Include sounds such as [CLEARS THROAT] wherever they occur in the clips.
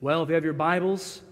Well, if you have your Bibles,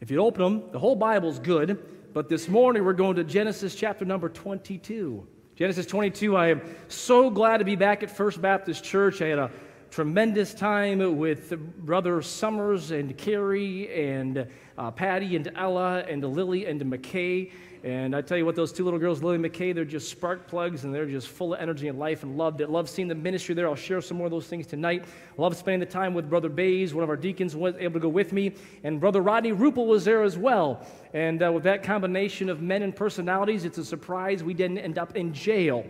if you open them, the whole Bible's good. But this morning we're going to Genesis chapter number 22. Genesis 22, I am so glad to be back at First Baptist Church. I had a tremendous time with Brother Summers and Carrie and uh, Patty and Ella and Lily and McKay. And I tell you what, those two little girls, Lily McKay, they're just spark plugs and they're just full of energy and life and love. I love seeing the ministry there. I'll share some more of those things tonight. Love spending the time with Brother Bays, one of our deacons was able to go with me. And Brother Rodney Rupel was there as well. And uh, with that combination of men and personalities, it's a surprise we didn't end up in jail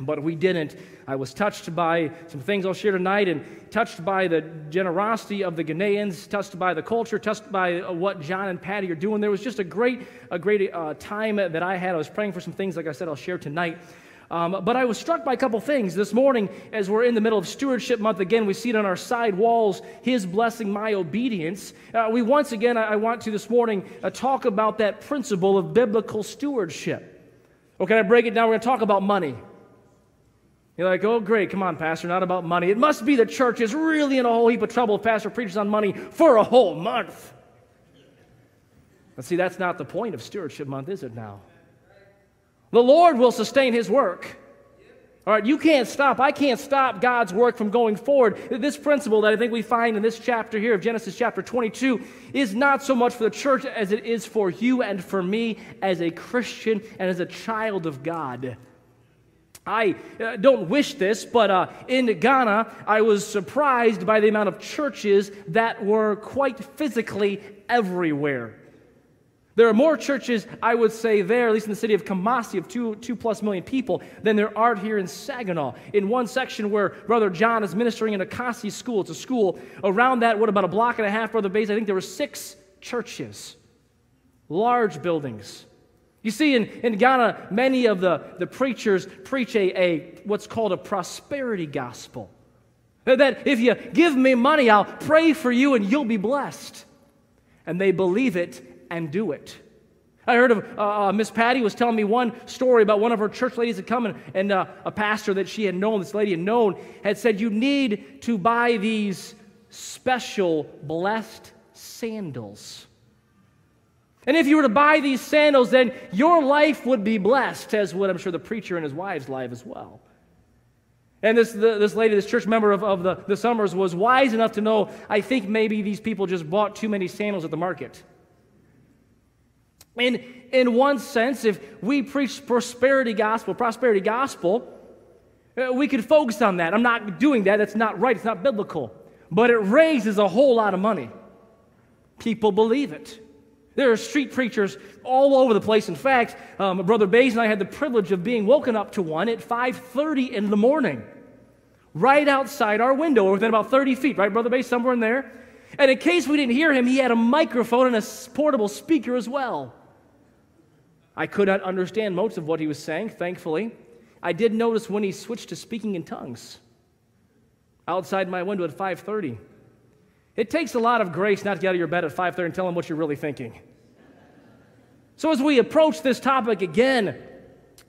but we didn't. I was touched by some things I'll share tonight and touched by the generosity of the Ghanaians, touched by the culture, touched by uh, what John and Patty are doing. There was just a great, a great uh, time that I had. I was praying for some things, like I said, I'll share tonight. Um, but I was struck by a couple things this morning as we're in the middle of Stewardship Month. Again, we see it on our side walls His blessing, my obedience. Uh, we once again, I, I, want to this morning uh, talk about that principle of biblical stewardship. Okay, I break it down. We're going to talk about money. You're like, oh, great, come on, Pastor, not about money. It must be the church is really in a whole heap of trouble if Pastor preaches on money for a whole month. But see, that's not the point of Stewardship Month, is it now? The Lord will sustain His work. All right, you can't stop. I can't stop God's work from going forward. This principle that I think we find in this chapter here of Genesis chapter 22 is not so much for the church as it is for you and for me as a Christian and as a child of God. I uh, don't wish this, but uh, in Ghana, I was surprised by the amount of churches that were quite physically everywhere. There are more churches, I would say, there, at least in the city of Kumasi, of two, two plus million people, than there are here in Saginaw. In one section where Brother John is ministering in a Kasi school, it's a school, around that, what, about a block and a half, Brother Bays, I think there were six churches, large buildings. You see, in, in Ghana, many of the, the preachers preach a, a what's called a prosperity gospel. That if you give me money, I'll pray for you and you'll be blessed. And they believe it and do it. I heard of uh, uh, Miss Patty was telling me one story about one of her church ladies had come and, and uh, a pastor that she had known, this lady had known, had said, You need to buy these special blessed sandals. And if you were to buy these sandals, then your life would be blessed, as would, I'm sure, the preacher and his wife's life as well. And this, the, this lady, this church member of, of the, the Summers, was wise enough to know I think maybe these people just bought too many sandals at the market. And in one sense, if we preach prosperity gospel, prosperity gospel, uh, we could focus on that. I'm not doing that. That's not right. It's not biblical. But it raises a whole lot of money. People believe it. There are street preachers all over the place. In fact, um, Brother Bays and I had the privilege of being woken up to one at 5.30 in the morning, right outside our window, or within about 30 feet, right, Brother Bays, somewhere in there? And in case we didn't hear him, he had a microphone and a portable speaker as well. I could not understand most of what he was saying, thankfully. I did notice when he switched to speaking in tongues outside my window at 5:30. It takes a lot of grace not to get out of your bed at 5:30 and tell him what you're really thinking. So, as we approach this topic again,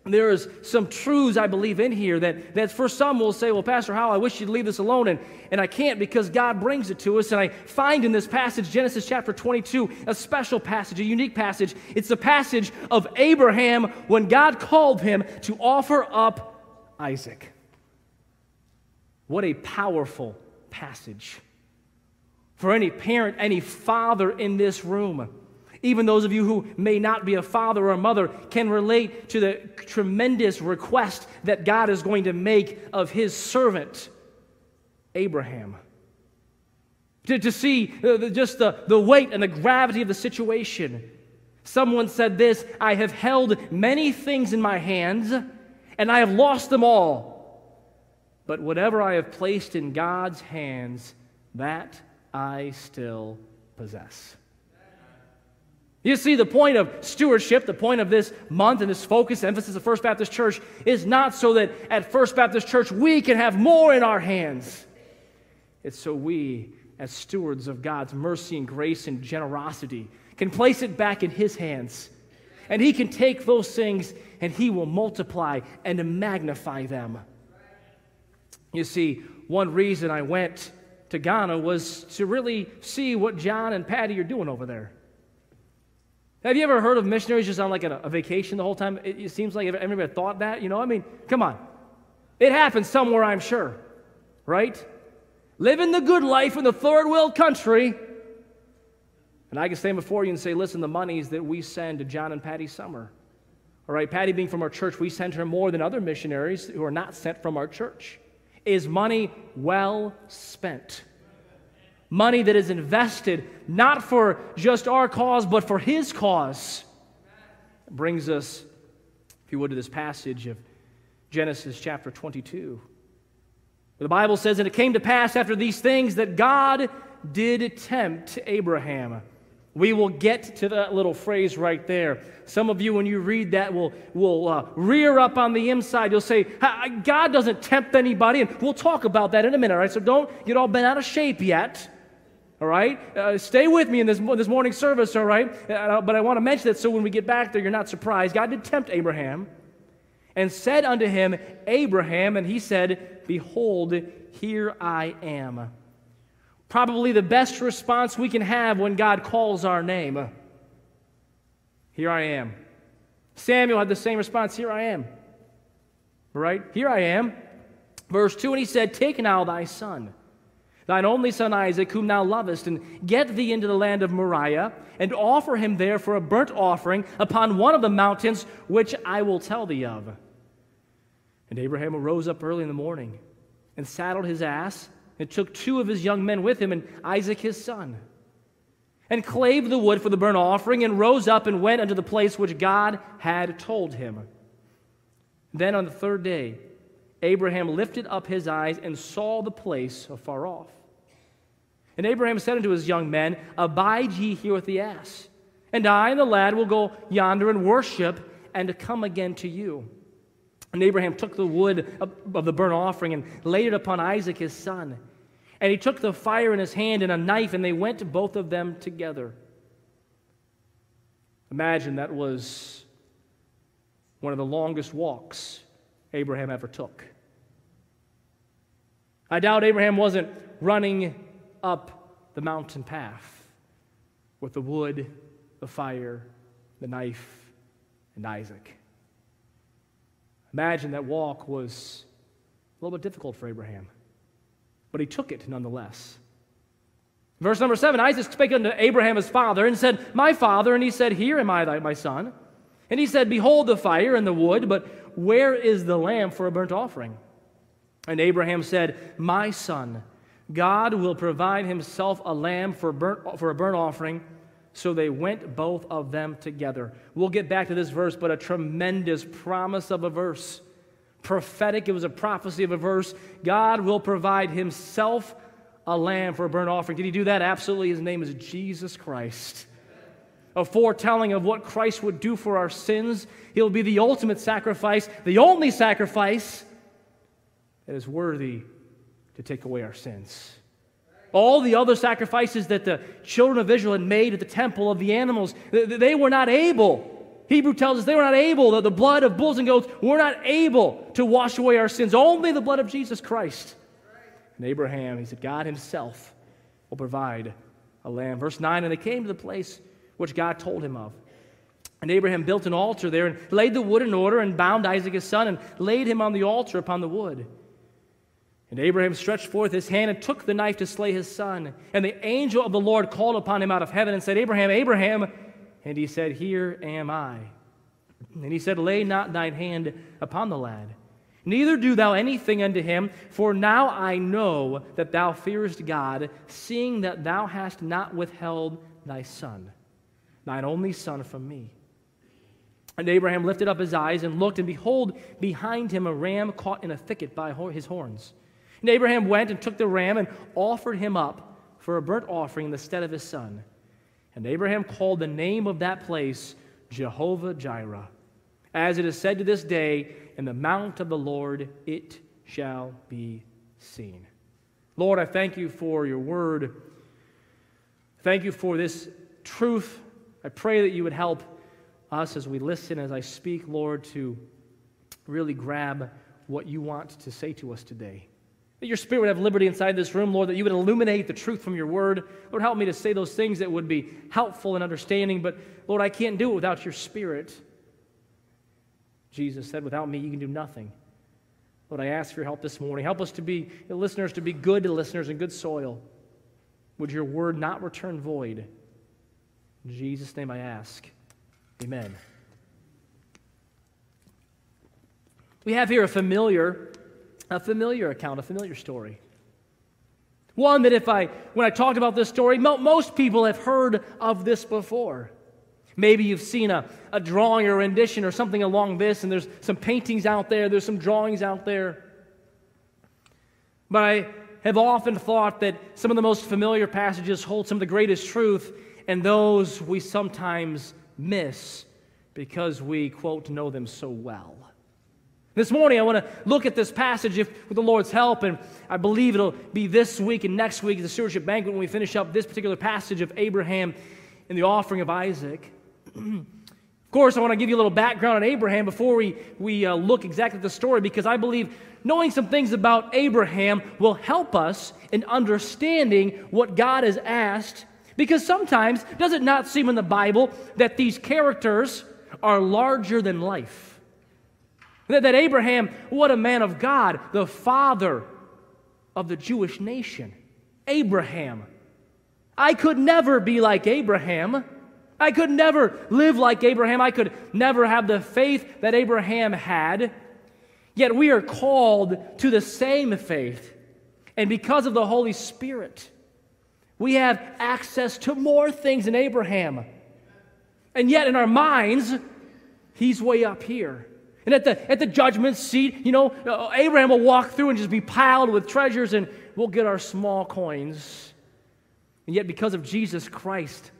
there is some truths I believe in here that, that for some will say, Well, Pastor Howell, I wish you'd leave this alone. And, and I can't because God brings it to us. And I find in this passage, Genesis chapter 22, a special passage, a unique passage. It's the passage of Abraham when God called him to offer up Isaac. What a powerful passage. For any parent, any father in this room even those of you who may not be a father or a mother can relate to the tremendous request that God is going to make of his servant, Abraham. To, to see uh, just the, the weight and the gravity of the situation. Someone said this I have held many things in my hands, and I have lost them all. But whatever I have placed in God's hands, that I still possess. You see, the point of stewardship, the point of this month and this focus, emphasis of First Baptist Church is not so that at First Baptist Church we can have more in our hands. It's so we, as stewards of God's mercy and grace and generosity, can place it back in His hands. And He can take those things and He will multiply and magnify them. You see, one reason I went to Ghana was to really see what John and Patty are doing over there. Have you ever heard of missionaries just on like a, a vacation the whole time? It, it seems like everybody thought that, you know? I mean, come on. It happens somewhere, I'm sure, right? Living the good life in the third world country. And I can stand before you and say, listen, the monies that we send to John and Patty Summer. All right, Patty being from our church, we send her more than other missionaries who are not sent from our church. Is money well spent? Money that is invested not for just our cause, but for His cause. brings us, if you would, to this passage of Genesis chapter 22. The Bible says, And it came to pass after these things that God did tempt Abraham. We will get to that little phrase right there. Some of you, when you read that, will, will uh, rear up on the inside. You'll say, God doesn't tempt anybody. And we'll talk about that in a minute, right? So don't get all bent out of shape yet. All right? Uh, stay with me in this, this morning service, all right? Uh, but I want to mention that so when we get back there, you're not surprised. God did tempt Abraham and said unto him, Abraham, and he said, Behold, here I am. Probably the best response we can have when God calls our name. Here I am. Samuel had the same response Here I am. Right? Here I am. Verse 2 And he said, Take now thy son thine only son Isaac, whom thou lovest, and get thee into the land of Moriah, and offer him there for a burnt offering upon one of the mountains which I will tell thee of. And Abraham arose up early in the morning, and saddled his ass, and took two of his young men with him, and Isaac his son, and clave the wood for the burnt offering, and rose up and went unto the place which God had told him. Then on the third day, Abraham lifted up his eyes and saw the place afar off. And Abraham said unto his young men, Abide ye here with the ass, and I and the lad will go yonder and worship, and come again to you. And Abraham took the wood of the burnt offering and laid it upon Isaac his son. And he took the fire in his hand and a knife, and they went both of them together. Imagine that was one of the longest walks Abraham ever took. I doubt Abraham wasn't running up the mountain path with the wood, the fire, the knife, and Isaac. Imagine that walk was a little bit difficult for Abraham, but he took it nonetheless. Verse number seven Isaac spake unto Abraham his father and said, My father. And he said, Here am I, thy, my son. And he said, Behold the fire and the wood, but where is the lamb for a burnt offering? And Abraham said, My son, God will provide himself a lamb for, burnt, for a burnt offering. So they went both of them together. We'll get back to this verse, but a tremendous promise of a verse. Prophetic, it was a prophecy of a verse. God will provide himself a lamb for a burnt offering. Did he do that? Absolutely. His name is Jesus Christ. A foretelling of what Christ would do for our sins. He'll be the ultimate sacrifice, the only sacrifice that is worthy to take away our sins. All the other sacrifices that the children of Israel had made at the temple of the animals, they were not able. Hebrew tells us they were not able, that the blood of bulls and goats were not able to wash away our sins. Only the blood of Jesus Christ. And Abraham, he said, God himself will provide a lamb. Verse 9, and they came to the place which God told him of. And Abraham built an altar there and laid the wood in order and bound Isaac his son and laid him on the altar upon the wood. And Abraham stretched forth his hand and took the knife to slay his son. And the angel of the Lord called upon him out of heaven and said, Abraham, Abraham. And he said, Here am I. And he said, Lay not thine hand upon the lad, neither do thou anything unto him, for now I know that thou fearest God, seeing that thou hast not withheld thy son, thine only son, from me. And Abraham lifted up his eyes and looked, and behold, behind him a ram caught in a thicket by his horns. And Abraham went and took the ram and offered him up for a burnt offering in the stead of his son. And Abraham called the name of that place Jehovah Jireh. As it is said to this day, in the mount of the Lord it shall be seen. Lord, I thank you for your word. Thank you for this truth. I pray that you would help us as we listen, as I speak, Lord, to really grab what you want to say to us today. That your spirit would have liberty inside this room, Lord, that you would illuminate the truth from your word. Lord, help me to say those things that would be helpful and understanding, but Lord, I can't do it without your spirit. Jesus said, Without me, you can do nothing. Lord, I ask for your help this morning. Help us to be listeners, to be good to listeners and good soil. Would your word not return void? In Jesus' name I ask. Amen. We have here a familiar, a familiar account, a familiar story. One that if I, when I talked about this story, most people have heard of this before. Maybe you've seen a, a drawing or rendition or something along this, and there's some paintings out there, there's some drawings out there. But I have often thought that some of the most familiar passages hold some of the greatest truth, and those we sometimes miss because we, quote, know them so well. This morning, I want to look at this passage if, with the Lord's help, and I believe it'll be this week and next week, at the stewardship banquet, when we finish up this particular passage of Abraham and the offering of Isaac. [CLEARS THROAT] of course, I want to give you a little background on Abraham before we, we uh, look exactly at the story, because I believe knowing some things about Abraham will help us in understanding what God has asked. Because sometimes, does it not seem in the Bible that these characters are larger than life? That, that Abraham, what a man of God, the father of the Jewish nation. Abraham. I could never be like Abraham. I could never live like Abraham. I could never have the faith that Abraham had. Yet we are called to the same faith. And because of the Holy Spirit, we have access to more things than Abraham. And yet in our minds, he's way up here. And at the, at the judgment seat, you know, uh, Abraham will walk through and just be piled with treasures, and we'll get our small coins. And yet, because of Jesus Christ,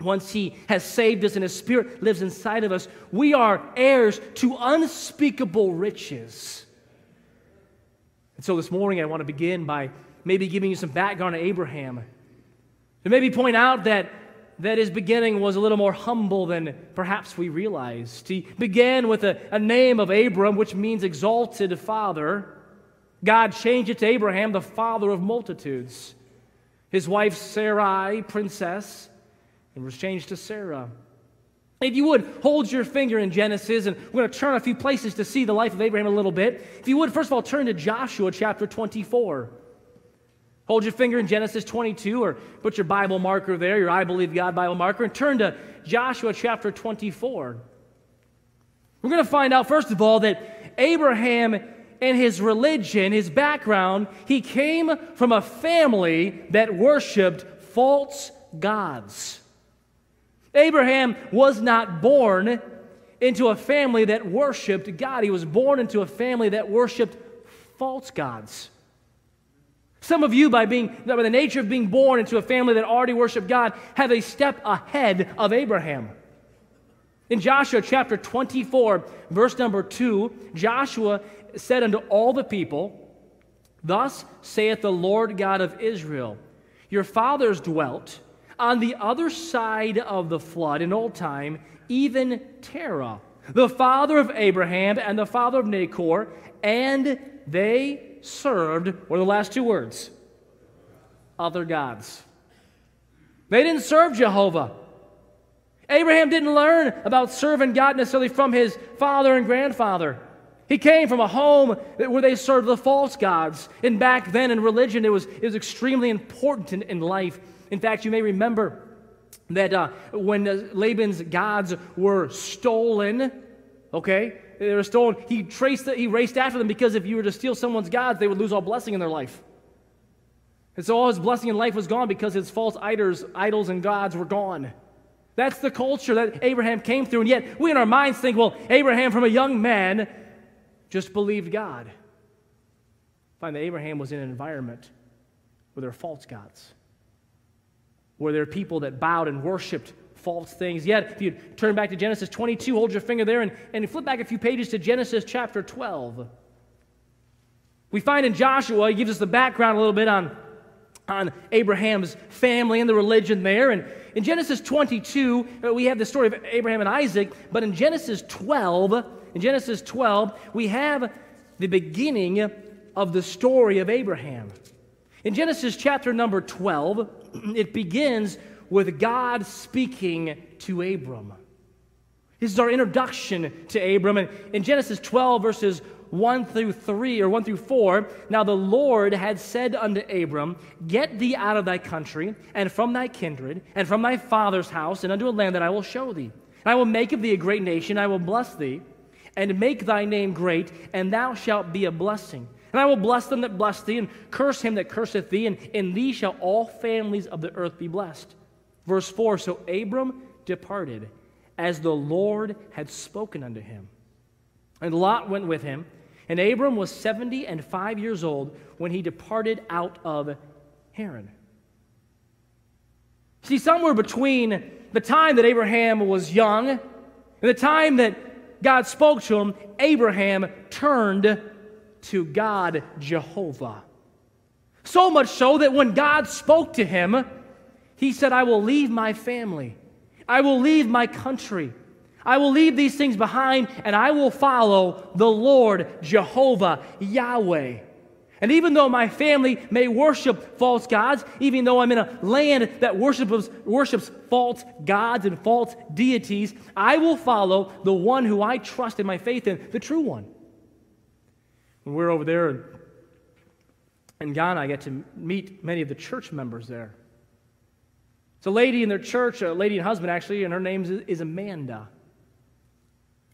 once He has saved us and His Spirit lives inside of us, we are heirs to unspeakable riches. And so this morning, I want to begin by maybe giving you some background on Abraham. And maybe point out that, that his beginning was a little more humble than perhaps we realized. He began with a, a name of Abram, which means exalted father. God changed it to Abraham, the father of multitudes. His wife Sarai, princess, and was changed to Sarah. If you would, hold your finger in Genesis, and we're going to turn a few places to see the life of Abraham a little bit. If you would, first of all, turn to Joshua chapter 24. Hold your finger in Genesis 22, or put your Bible marker there, your I Believe God Bible marker, and turn to Joshua chapter 24. We're going to find out, first of all, that Abraham and his religion, his background, he came from a family that worshiped false gods. Abraham was not born into a family that worshiped God, he was born into a family that worshiped false gods. Some of you, by, being, by the nature of being born into a family that already worshiped God, have a step ahead of Abraham. In Joshua chapter 24, verse number 2, Joshua said unto all the people, Thus saith the Lord God of Israel, Your fathers dwelt on the other side of the flood in old time, even Terah, the father of Abraham and the father of Nahor, and they served, what are the last two words? Other gods. They didn't serve Jehovah. Abraham didn't learn about serving God necessarily from his father and grandfather. He came from a home where they served the false gods. And back then in religion, it was, it was extremely important in, in life in fact, you may remember that uh, when uh, Laban's gods were stolen, okay, they were stolen, he traced it, he raced after them because if you were to steal someone's gods, they would lose all blessing in their life. And so all his blessing in life was gone because his false idols, idols and gods were gone. That's the culture that Abraham came through. And yet, we in our minds think, well, Abraham from a young man just believed God. Find that Abraham was in an environment where there were false gods where there are people that bowed and worshiped false things. Yet, if you turn back to Genesis 22, hold your finger there and, and flip back a few pages to Genesis chapter 12. We find in Joshua, he gives us the background a little bit on, on Abraham's family and the religion there. And in Genesis 22, uh, we have the story of Abraham and Isaac, but in Genesis 12, in Genesis 12, we have the beginning of the story of Abraham. In Genesis chapter number 12, [CLEARS THROAT] it begins with God speaking to Abram. This is our introduction to Abram. And in Genesis 12, verses 1 through 3, or 1 through 4, now the Lord had said unto Abram, Get thee out of thy country, and from thy kindred, and from thy father's house, and unto a land that I will show thee. And I will make of thee a great nation, I will bless thee, and make thy name great, and thou shalt be a blessing. And I will bless them that bless thee, and curse him that curseth thee, and in thee shall all families of the earth be blessed. Verse 4 So Abram departed, as the Lord had spoken unto him. And Lot went with him. And Abram was 70 and 5 years old when he departed out of Haran. See, somewhere between the time that Abraham was young and the time that God spoke to him, Abraham turned to God Jehovah. So much so that when God spoke to him, he said, I will leave my family, I will leave my country. I will leave these things behind and I will follow the Lord Jehovah Yahweh. And even though my family may worship false gods, even though I'm in a land that worships, worships false gods and false deities, I will follow the one who I trust in my faith in, the true one. When we're over there in, Ghana, I get to meet many of the church members there. It's a lady in their church, a lady and husband actually, and her name is, is Amanda.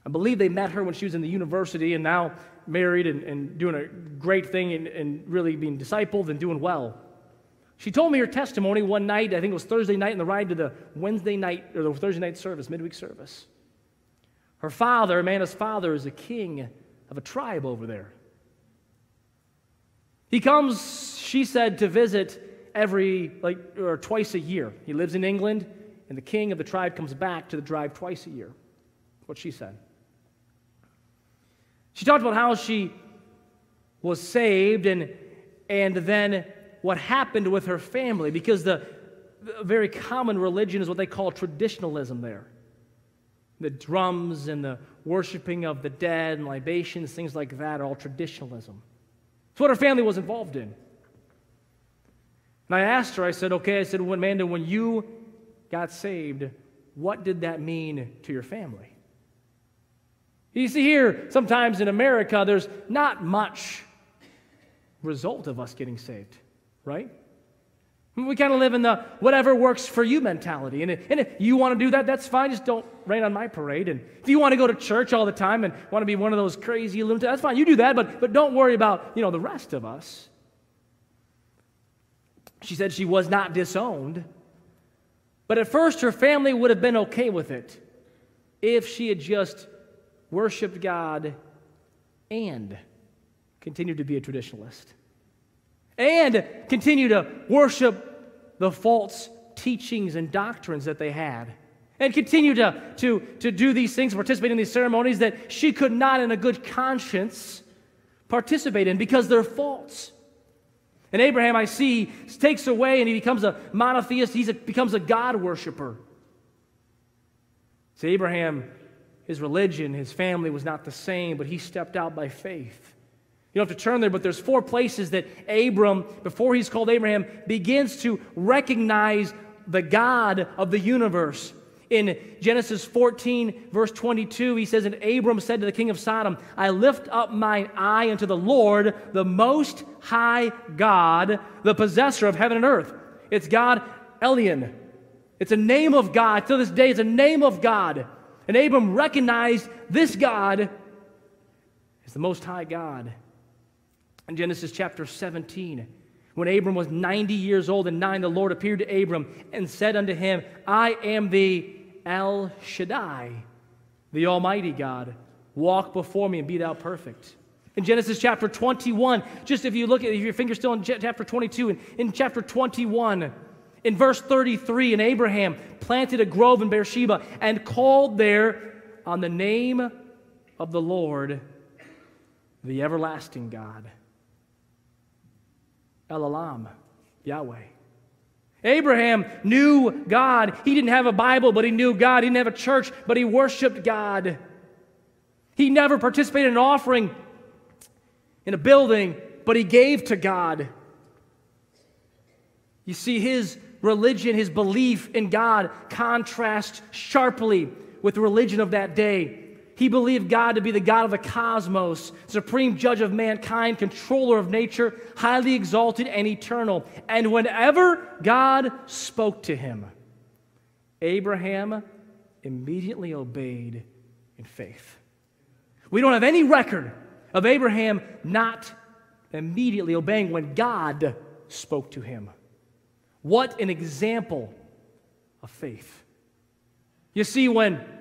I believe they met her when she was in the university and now married and, and doing a great thing and, and really being discipled and doing well. She told me her testimony one night, I think it was Thursday night, in the ride to the Wednesday night or the Thursday night service, midweek service. Her father, Amanda's father, is a king of a tribe over there. He comes, she said, to visit every, like, or twice a year. He lives in England, and the king of the tribe comes back to the tribe twice a year. What she said. She talked about how she was saved and, and then what happened with her family because the, the very common religion is what they call traditionalism there. The drums and the worshiping of the dead and libations, things like that, are all traditionalism. It's what her family was involved in. And I asked her, I said, okay, I said, well, Amanda, when you got saved, what did that mean to your family? You see, here, sometimes in America, there's not much result of us getting saved, right? We kind of live in the whatever works for you mentality. And, and if you want to do that, that's fine. Just don't rain on my parade. And if you want to go to church all the time and want to be one of those crazy lunatics, that's fine. You do that, but, but don't worry about, you know, the rest of us. She said she was not disowned. But at first, her family would have been okay with it if she had just worshiped God and continued to be a traditionalist, and continue to worship the false teachings and doctrines that they had, and continue to, to, to do these things, participate in these ceremonies that she could not, in a good conscience, participate in because they're false. And Abraham, I see, takes away and he becomes a monotheist, he becomes a God worshiper. See, Abraham his religion, his family was not the same, but he stepped out by faith. You don't have to turn there, but there's four places that Abram, before he's called Abraham, begins to recognize the God of the universe. In Genesis 14, verse 22, he says, And Abram said to the king of Sodom, I lift up mine eye unto the Lord, the most high God, the possessor of heaven and earth. It's God Elyon. It's a name of God. To this day, it's a name of God. And Abram recognized this God as the Most High God. In Genesis chapter 17, when Abram was 90 years old and nine, the Lord appeared to Abram and said unto him, I am the El Shaddai, the Almighty God. Walk before me and be thou perfect. In Genesis chapter 21, just if you look at if your finger's still in chapter 22, in, in chapter 21, in verse 33, and Abraham planted a grove in Beersheba and called there on the name of the Lord, the everlasting God. El Olam, Yahweh. Abraham knew God. He didn't have a Bible, but he knew God. He didn't have a church, but he worshiped God. He never participated in an offering in a building, but he gave to God. You see, his religion, his belief in God contrasts sharply with the religion of that day. He believed God to be the God of the cosmos, supreme judge of mankind, controller of nature, highly exalted and eternal. And whenever God spoke to him, Abraham immediately obeyed in faith. We don't have any record of Abraham not immediately obeying when God spoke to him. What an example of faith. You see, when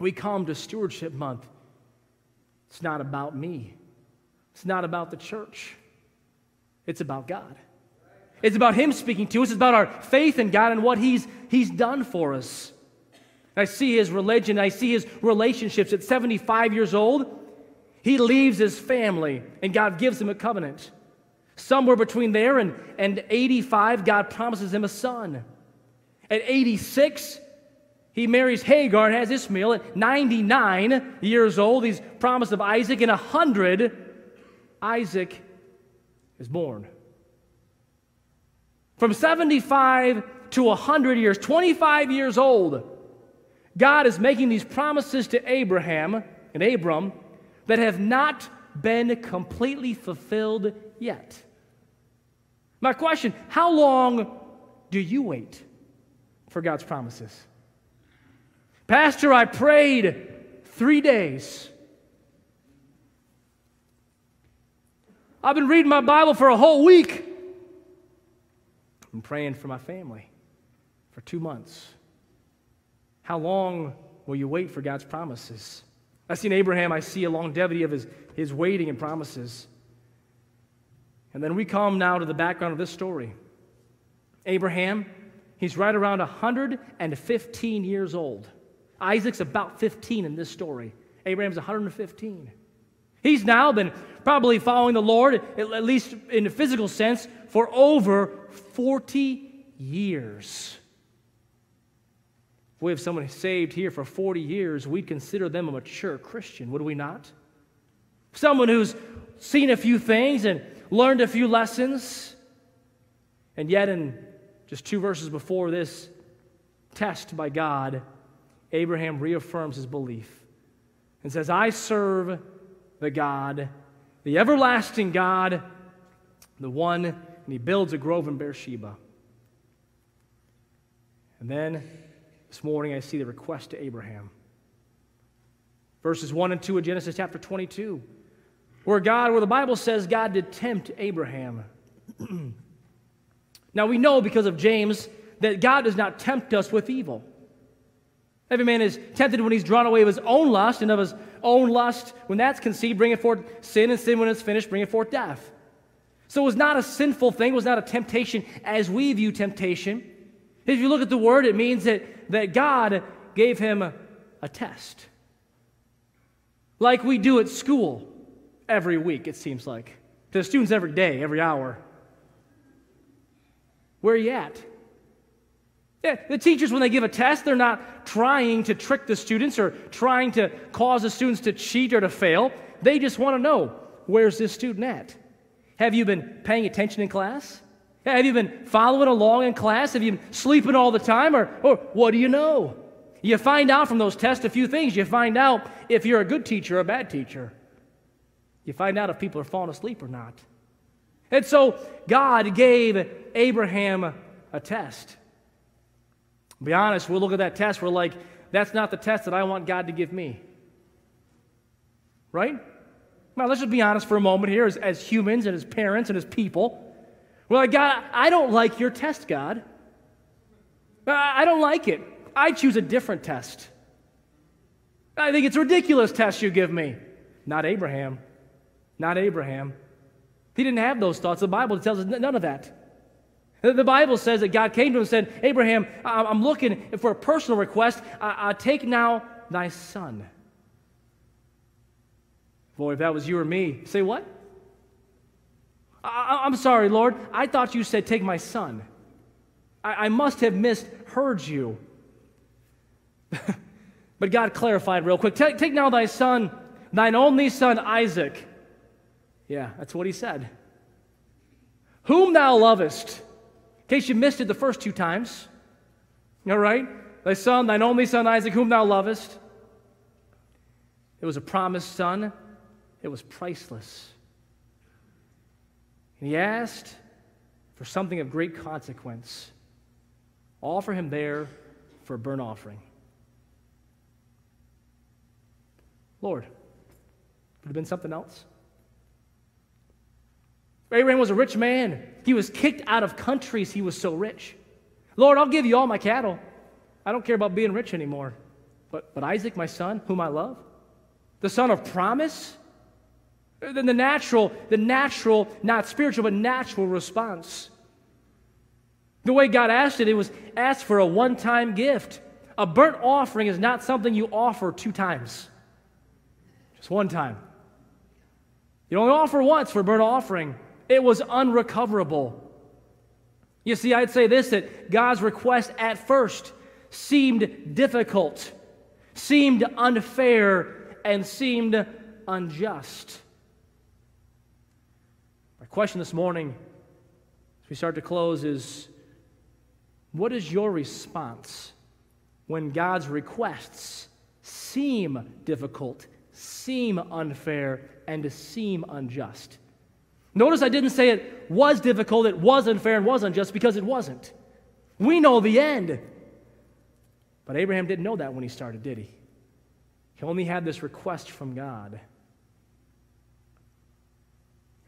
we come to Stewardship Month, it's not about me, it's not about the church, it's about God. It's about Him speaking to us. It's about our faith in God and what He's, he's done for us. I see His religion, I see His relationships. At 75 years old, He leaves His family, and God gives Him a covenant. Somewhere between there and, and 85, God promises him a son. At 86, he marries Hagar and has Ishmael. At 99 years old, he's promised of Isaac. And 100, Isaac is born. From 75 to 100 years, 25 years old, God is making these promises to Abraham and Abram that have not been completely fulfilled yet. My question how long do you wait for God's promises? Pastor, I prayed three days. I've been reading my Bible for a whole week. I'm praying for my family for two months. How long will you wait for God's promises? I see seen Abraham, I see a longevity of his, his waiting and promises. And then we come now to the background of this story. Abraham, he's right around 115 years old. Isaac's about 15 in this story. Abraham's 115. He's now been probably following the Lord, at least in a physical sense, for over 40 years. If we have someone saved here for 40 years, we'd consider them a mature Christian, would we not? Someone who's seen a few things and learned a few lessons. And yet, in just two verses before this test by God, Abraham reaffirms his belief and says, I serve the God, the everlasting God, the one, and he builds a grove in Beersheba. And then this morning I see the request to Abraham. Verses 1 and 2 of Genesis chapter 22 where God, where the Bible says God did tempt Abraham. [CLEARS THROAT] now we know because of James that God does not tempt us with evil. Every man is tempted when he's drawn away of his own lust, and of his own lust, when that's conceived, bringing forth sin, and sin, when it's finished, bringing forth death. So it was not a sinful thing, it was not a temptation as we view temptation. If you look at the word, it means that, that God gave him a, a test. Like we do at school every week, it seems like. To the students every day, every hour. Where are you at? Yeah, the teachers, when they give a test, they're not trying to trick the students or trying to cause the students to cheat or to fail. They just want to know where's this student at? Have you been paying attention in class? Have you been following along in class? Have you been sleeping all the time? Or, or what do you know? You find out from those tests a few things. You find out if you're a good teacher or a bad teacher. You find out if people are falling asleep or not. And so God gave Abraham a test. Be honest, we'll look at that test, we're like, that's not the test that I want God to give me. Right? Now, let's just be honest for a moment here as, as humans and as parents and as people. We're like, God, I don't like your test, God. I don't like it. I choose a different test. I think it's a ridiculous test you give me. Not Abraham not Abraham. He didn't have those thoughts. The Bible tells us none of that. The Bible says that God came to him and said, Abraham, I'm looking for a personal request. I, I take now thy son. Boy, if that was you or me, say what? I, am sorry, Lord. I thought you said, Take my son. I, I must have misheard you. [LAUGHS] but God clarified real quick take, take now thy son, thine only son, Isaac. Yeah, that's what he said. Whom thou lovest. In case you missed it the first two times. All right? Thy son, thine only son Isaac, whom thou lovest. It was a promised son, it was priceless. And he asked for something of great consequence. Offer him there for a burnt offering. Lord, could have been something else. Abraham was a rich man. He was kicked out of countries, he was so rich. Lord, I'll give you all my cattle. I don't care about being rich anymore. But, but Isaac, my son, whom I love, the son of promise, uh, then the natural, the natural, not spiritual, but natural response. The way God asked it, it was asked for a one time gift. A burnt offering is not something you offer two times, just one time. You only offer once for a burnt offering, it was unrecoverable. You see, I'd say this that God's request at first seemed difficult, seemed unfair, and seemed unjust. My question this morning, as we start to close, is what is your response when God's requests seem difficult, seem unfair, and seem unjust? Notice I didn't say it was difficult, it was unfair, and was unjust because it wasn't. We know the end. But Abraham didn't know that when he started, did he? He only had this request from God.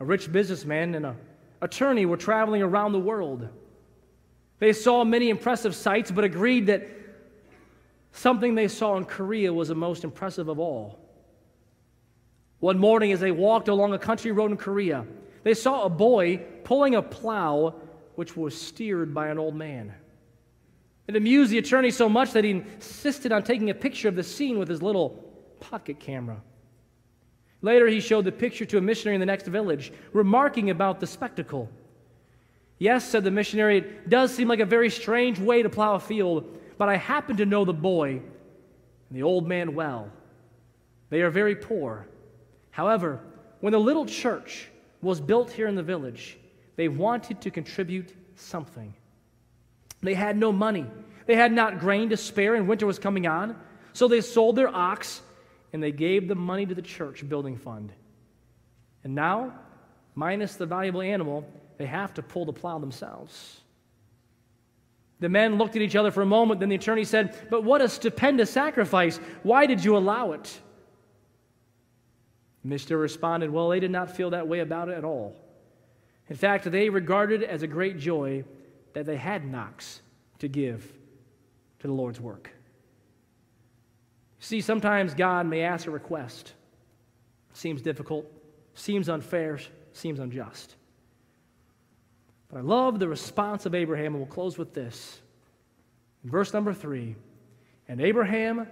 A rich businessman and an attorney were traveling around the world. They saw many impressive sights, but agreed that something they saw in Korea was the most impressive of all. One morning, as they walked along a country road in Korea, they saw a boy pulling a plow which was steered by an old man. It amused the attorney so much that he insisted on taking a picture of the scene with his little pocket camera. Later, he showed the picture to a missionary in the next village, remarking about the spectacle. Yes, said the missionary, it does seem like a very strange way to plow a field, but I happen to know the boy and the old man well. They are very poor. However, when the little church was built here in the village, they wanted to contribute something. They had no money. They had not grain to spare, and winter was coming on. So they sold their ox and they gave the money to the church building fund. And now, minus the valuable animal, they have to pull the plow themselves. The men looked at each other for a moment, then the attorney said, But what a stupendous sacrifice! Why did you allow it? Mr. responded, Well, they did not feel that way about it at all. In fact, they regarded it as a great joy that they had ox to give to the Lord's work. See, sometimes God may ask a request. Seems difficult, seems unfair, seems unjust. But I love the response of Abraham, and we'll close with this. Verse number three, and Abraham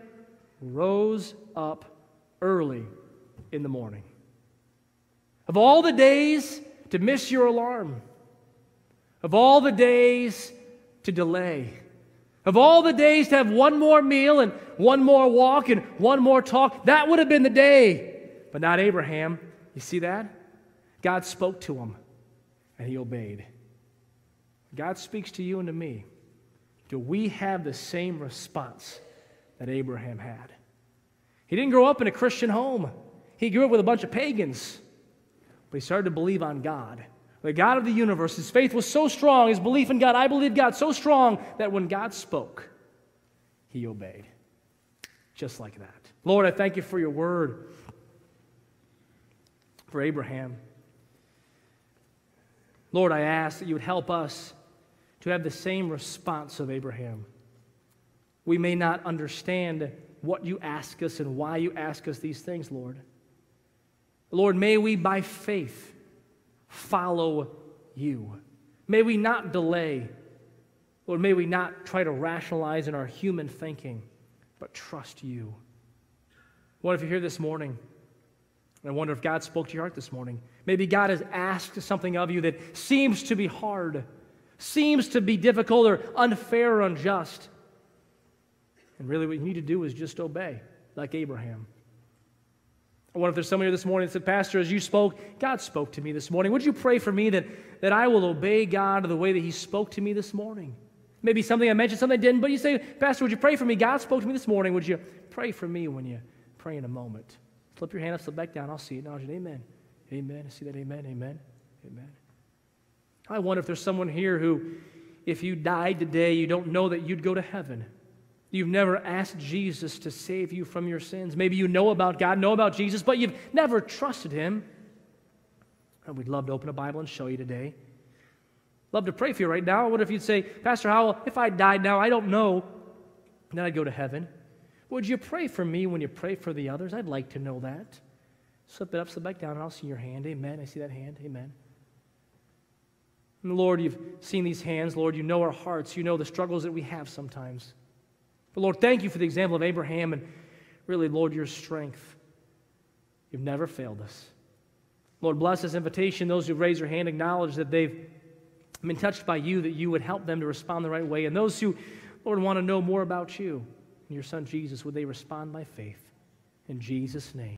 rose up early in the morning. Of all the days to miss your alarm, of all the days to delay, of all the days to have one more meal and one more walk and one more talk, that would have been the day. But not Abraham. You see that? God spoke to him and he obeyed. God speaks to you and to me. Do we have the same response that Abraham had? He didn't grow up in a Christian home. He grew up with a bunch of pagans, but he started to believe on God. The God of the universe, his faith was so strong, his belief in God, I believe God, so strong that when God spoke, he obeyed. Just like that. Lord, I thank you for your word, for Abraham. Lord, I ask that you would help us to have the same response of Abraham. We may not understand what you ask us and why you ask us these things, Lord. Lord, may we by faith follow you. May we not delay. Lord, may we not try to rationalize in our human thinking, but trust you. What if you're here this morning? I wonder if God spoke to your heart this morning. Maybe God has asked something of you that seems to be hard, seems to be difficult or unfair or unjust. And really, what you need to do is just obey, like Abraham. I wonder if there's somebody here this morning that said, Pastor, as you spoke, God spoke to me this morning. Would you pray for me that, that I will obey God the way that He spoke to me this morning. Maybe something I mentioned, something I didn't, but you say, Pastor, would you pray for me? God spoke to me this morning. Would you pray for me when you pray in a moment? Slip your hand up, slip back down. I'll see it. Now, amen. Amen. I see that. Amen. Amen. Amen. I wonder if there's someone here who, if you died today, you don't know that you'd go to heaven. You've never asked Jesus to save you from your sins. Maybe you know about God, know about Jesus, but you've never trusted Him. And we'd love to open a Bible and show you today. Love to pray for you right now. What if you'd say, Pastor Howell, if I died now, I don't know, then I'd go to heaven. Would you pray for me when you pray for the others? I'd like to know that. Slip it up, slip back down, and I'll see your hand. Amen. I see that hand. Amen. And Lord, you've seen these hands. Lord, you know our hearts. You know the struggles that we have sometimes. But Lord, thank you for the example of Abraham and really, Lord, your strength. You've never failed us. Lord, bless this invitation. Those who raise their hand acknowledge that they've been touched by you, that you would help them to respond the right way. And those who, Lord, want to know more about you and your son Jesus, would they respond by faith? In Jesus' name.